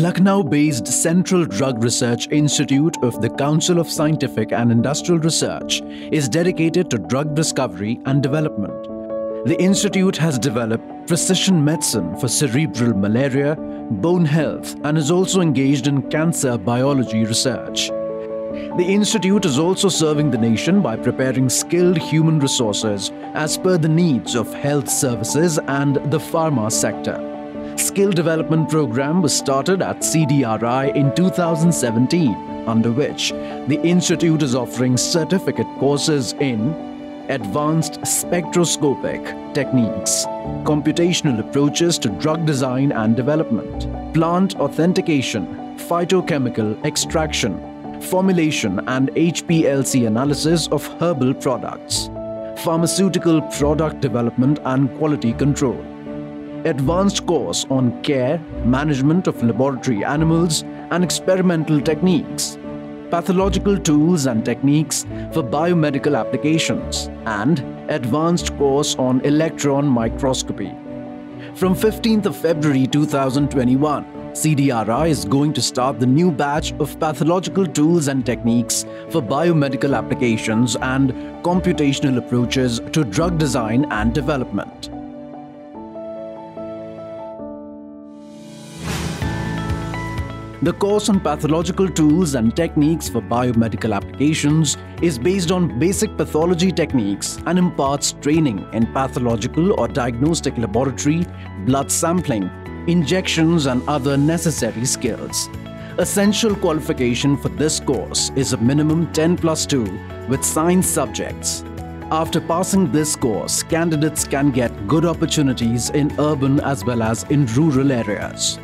Lucknow-based Central Drug Research Institute of the Council of Scientific and Industrial Research is dedicated to drug discovery and development. The institute has developed precision medicine for cerebral malaria, bone health and is also engaged in cancer biology research. The institute is also serving the nation by preparing skilled human resources as per the needs of health services and the pharma sector skill development program was started at CDRI in 2017, under which the institute is offering certificate courses in advanced spectroscopic techniques, computational approaches to drug design and development, plant authentication, phytochemical extraction, formulation and HPLC analysis of herbal products, pharmaceutical product development and quality control advanced course on care, management of laboratory animals and experimental techniques, pathological tools and techniques for biomedical applications, and advanced course on electron microscopy. From 15th of February 2021, CDRI is going to start the new batch of pathological tools and techniques for biomedical applications and computational approaches to drug design and development. The course on pathological tools and techniques for biomedical applications is based on basic pathology techniques and imparts training in pathological or diagnostic laboratory, blood sampling, injections and other necessary skills. Essential qualification for this course is a minimum 10 plus 2 with science subjects. After passing this course, candidates can get good opportunities in urban as well as in rural areas.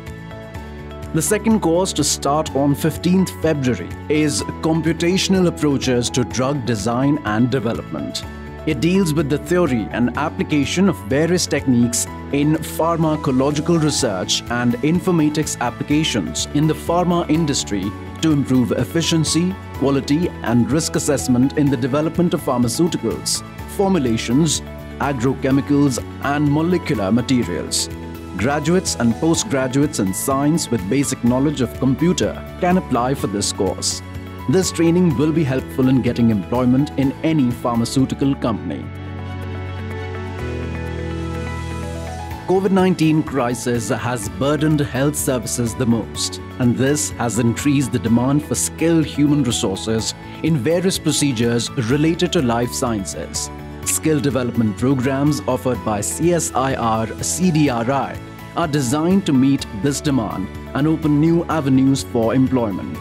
The second course to start on 15th February is Computational Approaches to Drug Design and Development. It deals with the theory and application of various techniques in pharmacological research and informatics applications in the pharma industry to improve efficiency, quality and risk assessment in the development of pharmaceuticals, formulations, agrochemicals and molecular materials. Graduates and postgraduates in science with basic knowledge of computer can apply for this course. This training will be helpful in getting employment in any pharmaceutical company. COVID-19 crisis has burdened health services the most, and this has increased the demand for skilled human resources in various procedures related to life sciences. Skill development programs offered by CSIR CDRI are designed to meet this demand and open new avenues for employment.